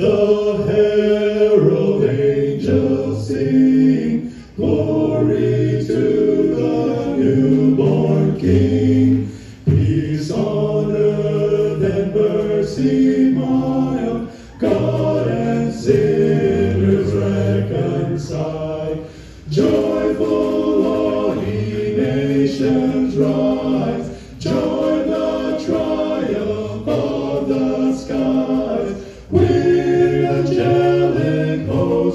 the herald angels sing, glory to the newborn King. Peace on earth and mercy mild, God and sinners reconciled. Joyful all ye nations rise, join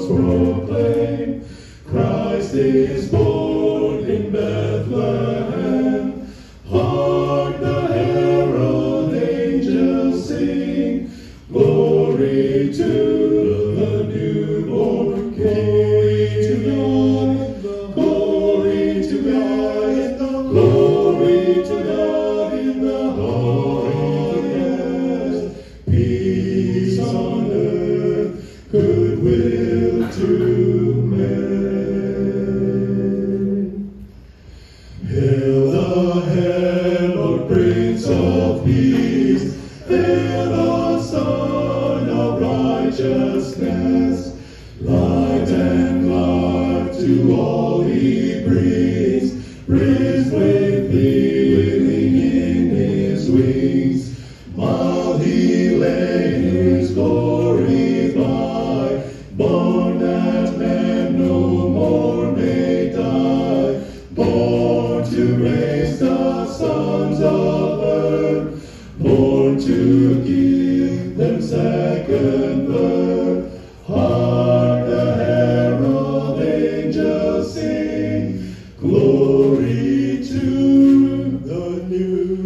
proclaim, Christ is born in Bethlehem. Righteousness, light and life to all he brings, raised with healing in his wings. While he lay his glory by, born that man no more may die, born to raise the sons of earth, born to give them second birth. sing glory to the new.